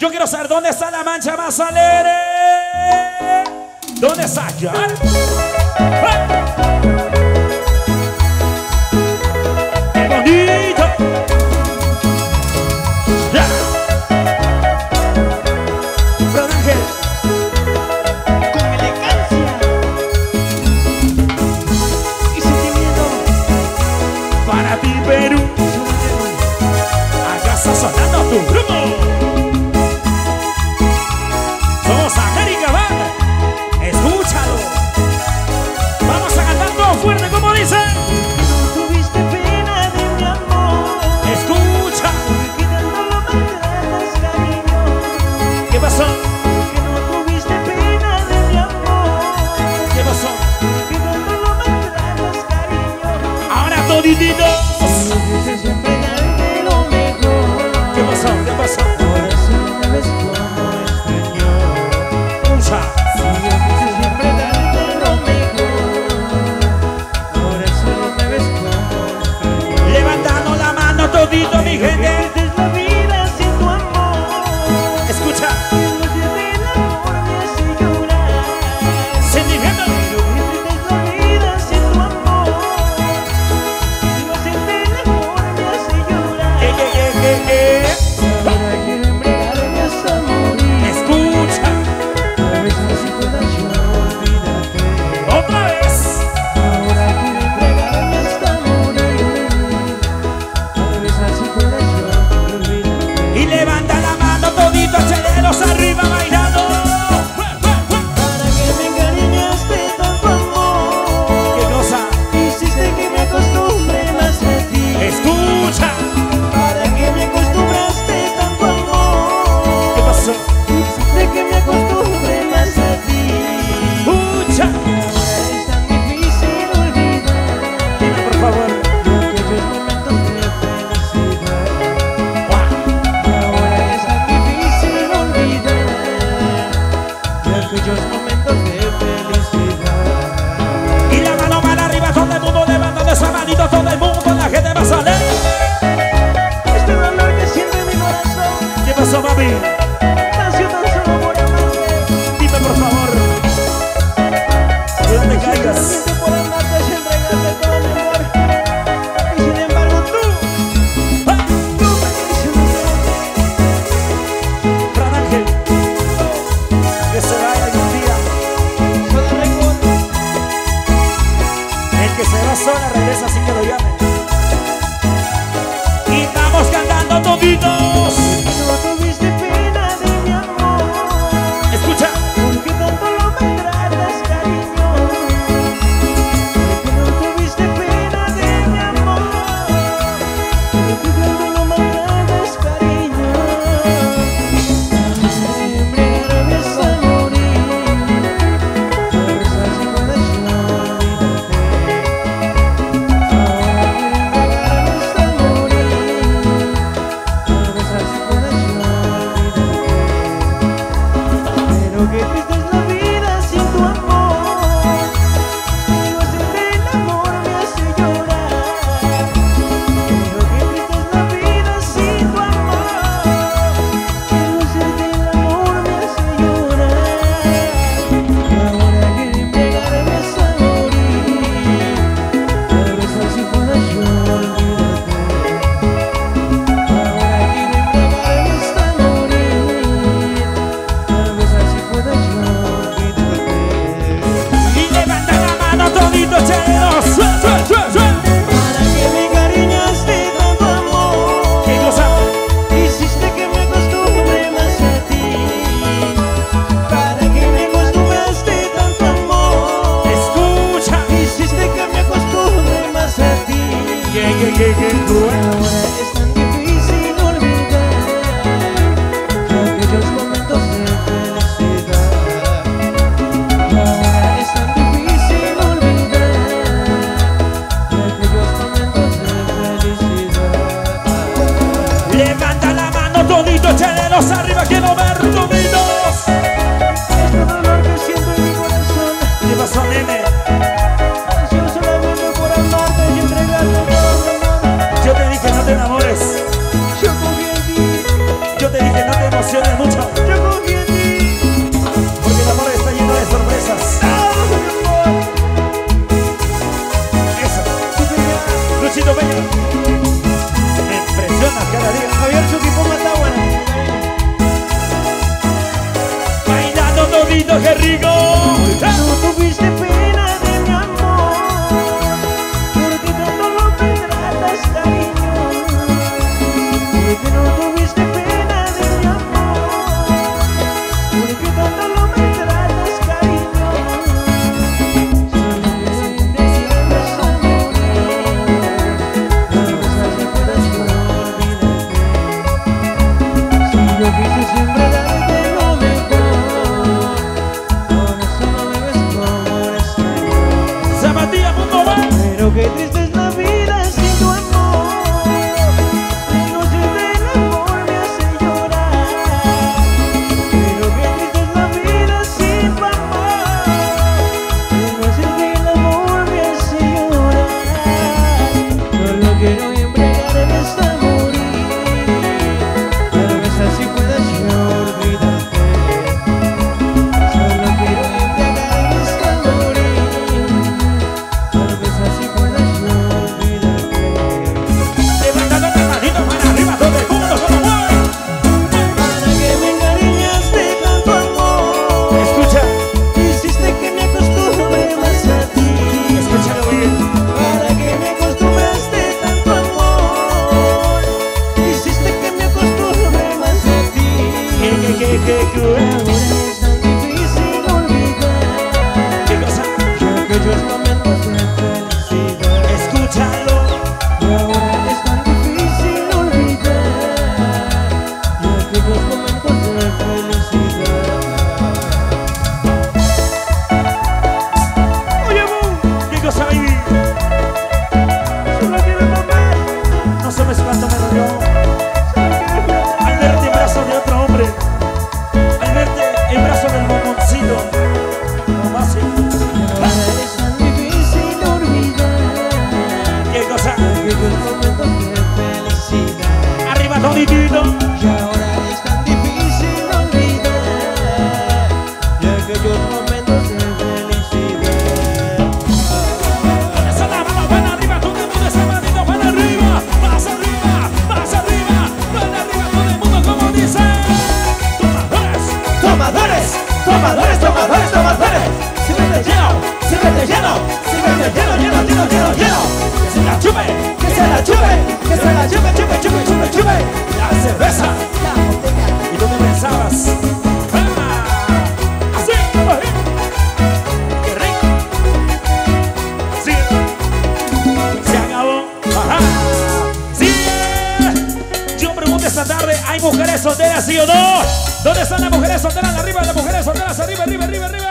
Yo quiero saber dónde está la mancha más alegre. ¿Dónde está ya? Se va regresa sin que lo llamen. Quitamos que toditos cheleros arriba, quiero ver toditos. Este dolor que siento en mi corazón. ¿Qué pasó, nene? Yo solo vengo por amarte y entregarte todo mi amor. Yo te dije no te enamores. Yo confío en ti. Yo te dije no te emociones mucho. Yo confío en ti. Porque el amor está lleno de sorpresas. ¡Oh, amor! Eso. Luchito Peña. qué rico. chiquito. Y ahora es tan difícil olvidar de aquellos momentos de felicidad. Esa arriba, todo el mundo esa manito, buena arriba, más arriba, más arriba, buena arriba, todo el mundo como dice. Tomadores, tomadores, tomadores, tomadores, tomadores. Siempre te lleno, siempre te lleno, siempre te lleno chupe, que se la chupe, que se la chupe, chupe, chupe, chupe, chupe. La cerveza. ¿Y tú pensabas? ¡Ah! Así, ¡Qué rico! Sí. Se acabó. Ajá. Sí. Yo pregunto esta tarde, ¿hay mujeres solteras sí o no? ¿Dónde están las mujeres solteras? Arriba, las mujeres solteras, arriba, arriba, arriba, arriba.